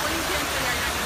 Полетенце, наверное.